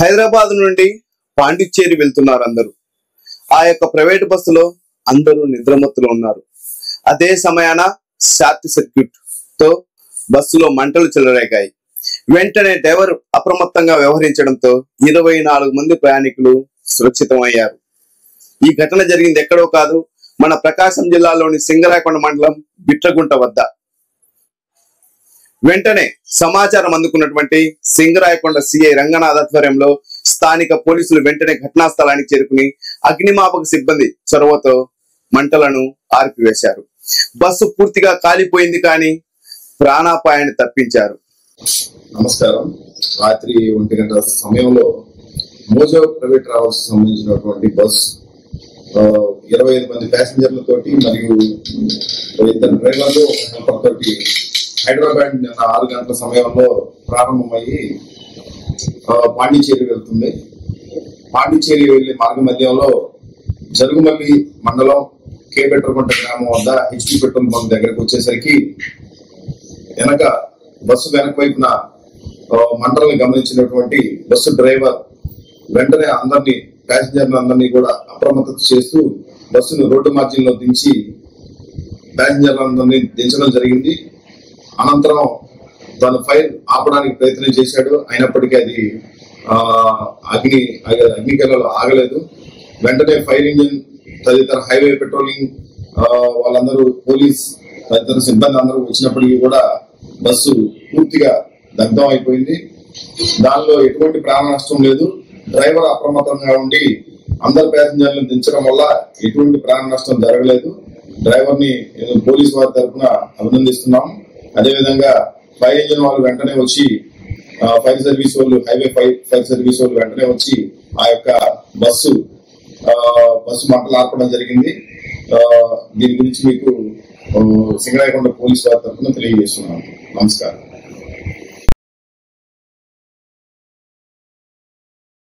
హైదరాబాద్ నుండి పాండిచ్చేరి వెళ్తున్నారు అందరూ. ఆ యొక్క ప్రైవేట్ బస్సులో అందరూ నిద్రమత్తులు ఉన్నారు. అదే సమయాన షార్ట్ సర్క్యూట్తో బస్సులో మంటలు చెలరేగాయి. వెంటనే డ్రైవర్ అప్రమత్తంగా వ్యవహరించడంతో ఇరవై నాలుగు మంది ప్రయాణికులు సురక్షితమయ్యారు. ఈ ఘటన జరిగింది ఎక్కడో కాదు మన ప్రకాశం జిల్లాలోని సింగరాకొండ మండలం బిట్రగుంట వద్ద. వెంటనే సమాచారం అందుకున్నటువంటి సింగరాయకొండ సిఐ రంగనాథ్ ఆధ్వర్యంలో స్థానిక పోలీసులు వెంటనే ఘటనా స్థలానికి చేరుకుని అగ్నిమాపక సిబ్బంది చొరవతో మంటలను ఆర్పివేశారు. బస్సు పూర్తిగా కాలిపోయింది కానీ ప్రాణాపాయాన్ని తప్పించారు. నమస్కారం. రాత్రి ఒంటి గంట సమయంలో మోజో ప్రైవేట్ ట్రావెల్స్ సంబంధించినటువంటి బస్ ఇరవై ఐదు మంది ప్యాసింజర్లతోటి మరియు ఇద్దరు డ్రైవర్లు హెల్పర్ తోటి హైదరాబాద్ నిన్న ఆరు గంటల సమయంలో ప్రారంభమయ్యి పాండిచ్చేరి వెళ్తుంది. పాండిచ్చేరి వెళ్ళే మార్గ మధ్యంలో జరుగుమల్లి మండలం కే పెట్రోల్ గ్రామం వద్ద హెచ్పి పెట్రోల్ బంక్ దగ్గరకు వచ్చేసరికి వెనక బస్సు వెనక వైపున ఆ, గమనించినటువంటి బస్సు డ్రైవర్ వెంటనే అందరినీ ప్యాసింజర్లు అందరినీ కూడా అప్రమత్తత చేస్తూ బస్సును రోడ్డు మార్జిన్లో దించి ప్యాసింజర్లందరినీ దించడం జరిగింది. అనంతరం తను ఫైర్ ఆపడానికి ప్రయత్నం చేశాడు. అయినప్పటికీ అది అగ్ని అగ్నికలలో ఆగలేదు. వెంటనే ఫైర్ ఇంజిన్ తదితర హైవే పెట్రోలింగ్ వాళ్ళందరూ పోలీస్ తదితర సిబ్బంది అందరూ వచ్చినప్పటికీ కూడా బస్సు పూర్తిగా దగ్ధం అయిపోయింది. దానిలో ఎటువంటి ప్రాణ నష్టం లేదు. డ్రైవర్ అప్రమత్తంగా ఉండి అందరు ప్యాసింజర్లను దించడం వల్ల ఎటువంటి ప్రాణ నష్టం జరగలేదు. డ్రైవర్ని పోలీస్ వారి తరఫున అభినందిస్తున్నాము అదేవిధంగా ఫైర్ ఇంజిన్ వాళ్ళు వెంటనే వచ్చి ఫైర్ సర్వీస్ వాళ్ళు హైవే ఫైర్ సర్వీస్ వాళ్ళు వెంటనే వచ్చి ఆ యొక్క బస్సు బస్సు మంటలు ఆర్పడం జరిగింది. దీని గురించి మీకు సింగరాయకొండ పోలీస్ వారి తరఫున తెలియజేస్తున్నాను. నమస్కారం.